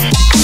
Peace.